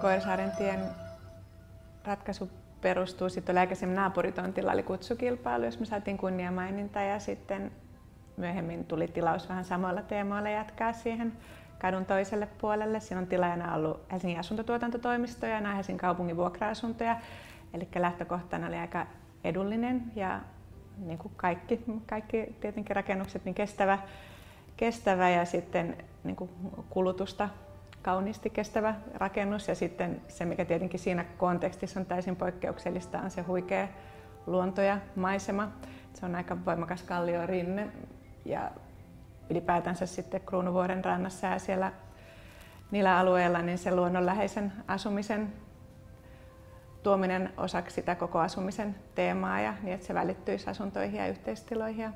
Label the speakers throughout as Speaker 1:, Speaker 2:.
Speaker 1: Koirsaaren tien ratkaisu perustuu, sitten oli aikaisemmin naapuritontilla oli kutsukilpailu, jos me saatiin kunniamaininta ja sitten myöhemmin tuli tilaus vähän samoilla teemoilla jatkaa siihen kadun toiselle puolelle. Siinä on tilaajana ollut Helsingin asuntotuotantotoimisto ja Helsingin kaupungin vuokra-asuntoja. Eli lähtökohtana oli aika edullinen ja niin kuin kaikki, kaikki tietenkin rakennukset niin kestävä, kestävä ja sitten niin kuin kulutusta kauniisti kestävä rakennus ja sitten se, mikä tietenkin siinä kontekstissa on täysin poikkeuksellista, on se huikea luonto ja maisema. Se on aika voimakas kalliorinne ja ylipäätänsä sitten Kruunuvuoren rannassa ja siellä niillä alueilla niin se luonnonläheisen asumisen tuominen osaksi sitä koko asumisen teemaa ja niin, että se välittyisi asuntoihin ja yhteistiloihin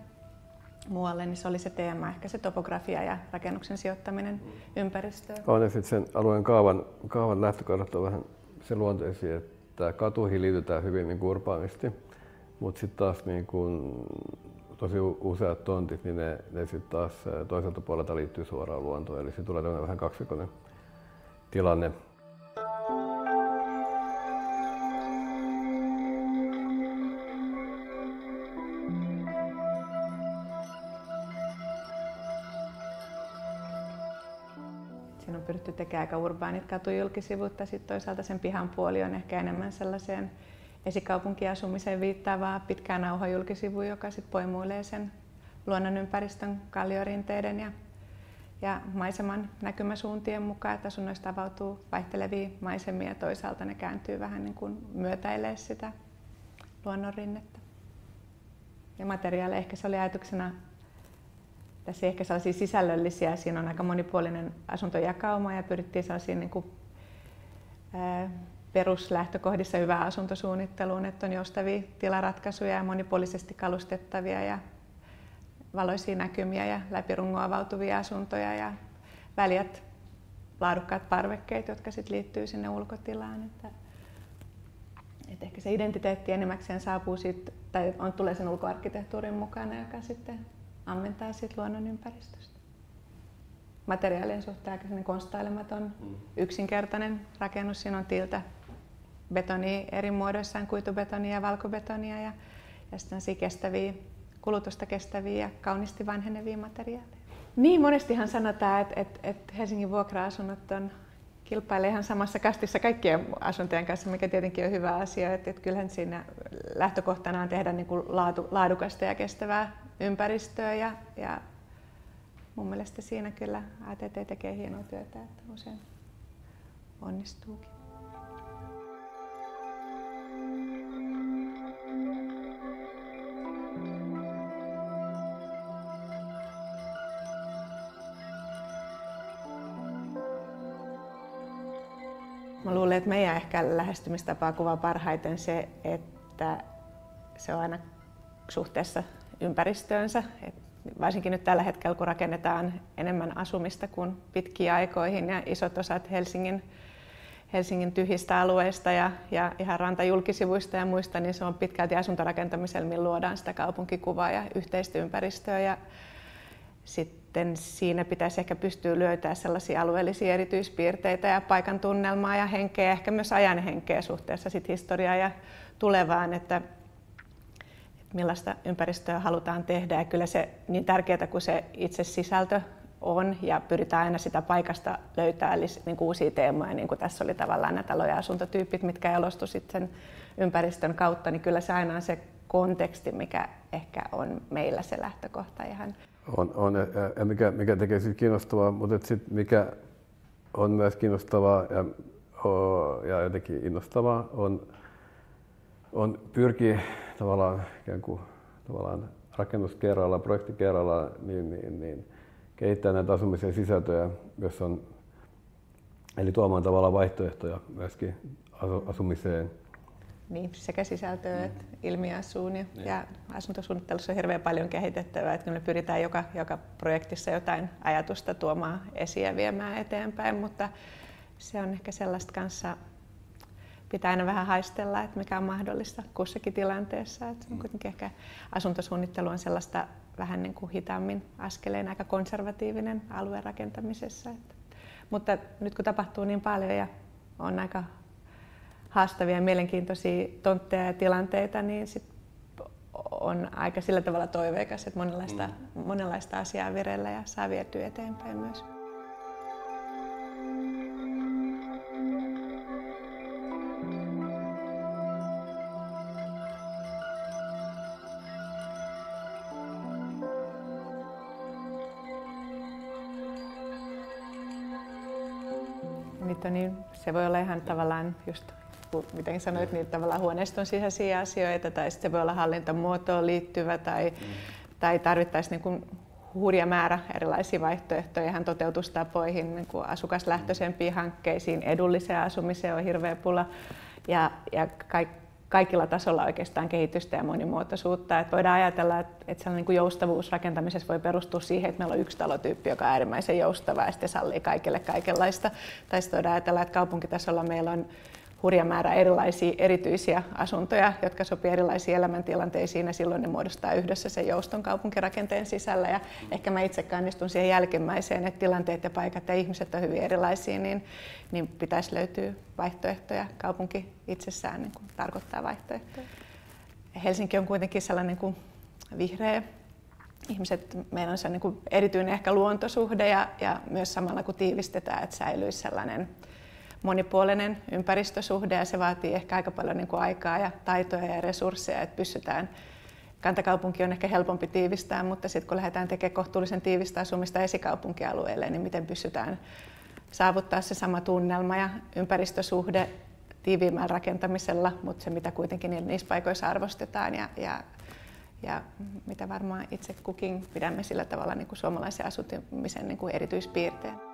Speaker 1: muualle, niin se oli se teema, ehkä se topografia ja rakennuksen sijoittaminen mm. ympäristöön.
Speaker 2: On ja sitten sen alueen kaavan, kaavan lähtökohdat on vähän se luonteisia, että katuihin liitytään hyvin niin urbaanisti, mutta sitten taas niin kuin tosi useat tontit, niin ne, ne sitten taas toiselta puolelta liittyy suoraan luontoon, eli se tulee vähän kaksikoinen tilanne.
Speaker 1: Siinä on pyritty tekemään aika urbaanit katujulkisivut, sitten toisaalta sen pihan puoli on ehkä enemmän sellaiseen esikaupunkiasumiseen viittaavaa pitkää nauhajulkisivu, joka sitten poimuilee sen luonnonympäristön kalliorinteiden ja, ja maiseman näkymäsuuntien mukaan, että asunnoista avautuu vaihtelevia maisemia ja toisaalta ne kääntyy vähän niin kuin myötäilee sitä luonnonrinnettä. Ja materiaali ehkä se oli ajatuksena tässä ehkä sellaisia sisällöllisiä, siinä on aika monipuolinen asuntojakauma ja pyrittiin sellaisiin niin kuin, ää, peruslähtökohdissa hyvää asuntosuunnitteluun, että on joustavia tilaratkaisuja ja monipuolisesti kalustettavia ja valoisia näkymiä ja läpirungoa avautuvia asuntoja ja väljät laadukkaat parvekkeet, jotka sitten liittyy sinne ulkotilaan. Että, että ehkä se identiteetti enimmäkseen saapuu siitä, tai on, tulee sen ulkoarkkitehtuurin mukana, joka sitten ammentaa siitä luonnon ympäristöstä. Materiaalien suhteen aika konstailematon, mm. yksinkertainen rakennus. Siinä on tiltä betonia eri muodoissaan, kuitubetonia ja valkobetonia ja, ja sitten kestäviä, kulutusta kestäviä ja kauniisti vanhenevia materiaaleja. Niin, monestihan sanotaan, että, että, että Helsingin vuokra-asunnot on kilpailee ihan samassa kastissa kaikkien asuntojen kanssa, mikä tietenkin on hyvä asia. Että, että kyllähän siinä lähtökohtana on tehdä niin kuin laatu, laadukasta ja kestävää ympäristöä ja, ja mun mielestä siinä kyllä ATT tekee hienoa työtä, että usein onnistuukin. Mä luulen, että meidän ehkä lähestymistapaa kuvaa parhaiten se, että se on aina suhteessa ympäristöönsä. Et varsinkin nyt tällä hetkellä, kun rakennetaan enemmän asumista kuin pitkiä aikoihin ja isot osat Helsingin, Helsingin tyhjistä alueista ja, ja ihan rantajulkisivuista ja muista, niin se on pitkälti asuntorakentamisella, millä luodaan sitä kaupunkikuvaa ja yhteistä ympäristöä. Ja sitten siinä pitäisi ehkä pystyä löytämään sellaisia alueellisia erityispiirteitä ja paikan tunnelmaa ja henkeä, ehkä myös ajan henkeä suhteessa sit historiaan ja tulevaan, että millaista ympäristöä halutaan tehdä. Ja kyllä se niin tärkeää kuin se itse sisältö on ja pyritään aina sitä paikasta löytää eli niin kuin uusia teemoja, niin kuin tässä oli tavallaan nämä talo- ja asuntotyypit, mitkä jalostu sen ympäristön kautta, niin kyllä se aina on se konteksti, mikä ehkä on meillä se lähtökohta ihan.
Speaker 2: On, on ja mikä, mikä tekee siitä kiinnostavaa, mutta sit mikä on myös kiinnostavaa ja, ja jotenkin innostavaa on, on pyrkiä tavallaan, ikään kuin, tavallaan rakennus kerrallaan, projekti kerrallaan, niin, niin, niin kehittää näitä asumisen sisältöjä, jos on, eli tuomaan tavallaan vaihtoehtoja myöskin asumiseen.
Speaker 1: Niin, sekä sisältöä mm. että ilmiasuun ja, niin. ja asuntosuunnittelussa on hirveän paljon kehitettävää, että me pyritään joka, joka projektissa jotain ajatusta tuomaan esiin ja viemään eteenpäin, mutta se on ehkä sellaista kanssa pitää aina vähän haistella, että mikä on mahdollista kussakin tilanteessa. Että mm. kuitenkin ehkä asuntosuunnittelu on sellaista vähän niin kuin hitaammin askeleen aika konservatiivinen alueen rakentamisessa. Että, mutta nyt kun tapahtuu niin paljon ja on aika haastavia ja mielenkiintoisia tontteja ja tilanteita, niin sit on aika sillä tavalla toiveikas, että monenlaista, mm. monenlaista asiaa vireillä ja saa vietyä eteenpäin myös. Nyt on niin, se voi olla ihan tavallaan just miten sanoit, niin tavallaan huoneiston sisäisiä asioita tai se voi olla hallintamuotoon liittyvä tai, mm. tai tarvittaisiin niin kuin hurja määrä erilaisia vaihtoehtoja ihan toteutustapoihin, niin kuin asukaslähtöisempiin hankkeisiin, edulliseen asumiseen on hirveä pula ja, ja kaikki kaikilla tasolla oikeastaan kehitystä ja monimuotoisuutta. Että voidaan ajatella, että, että niin kuin joustavuus rakentamisessa voi perustua siihen, että meillä on yksi talotyyppi, joka on äärimmäisen joustava ja sitten sallii kaikille kaikenlaista. Tai sitten voidaan ajatella, että kaupunkitasolla meillä on hurja määrä erilaisia erityisiä asuntoja, jotka sopii erilaisiin elämäntilanteisiin ja silloin ne muodostaa yhdessä sen jouston kaupunkirakenteen sisällä. Ja ehkä mä itse kannistun siihen jälkimmäiseen, että tilanteet ja paikat ja ihmiset on hyvin erilaisia, niin, niin pitäisi löytyä vaihtoehtoja. Kaupunki itsessään niin kuin tarkoittaa vaihtoehtoja. Helsinki on kuitenkin sellainen kuin vihreä ihmiset, meillä on se niin kuin erityinen ehkä luontosuhde ja, ja myös samalla kun tiivistetään, että säilyisi sellainen monipuolinen ympäristösuhde ja se vaatii ehkä aika paljon niin kuin aikaa ja taitoja ja resursseja, että pystytään Kantakaupunki on ehkä helpompi tiivistää, mutta sitten kun lähdetään tekemään kohtuullisen tiivistä asumista esikaupunkialueelle, niin miten pystytään saavuttaa se sama tunnelma ja ympäristösuhde tiiviimmällä rakentamisella, mutta se mitä kuitenkin niissä paikoissa arvostetaan ja, ja, ja mitä varmaan itse kukin pidämme sillä tavalla niin kuin suomalaisen asumisen niin kuin erityispiirteen.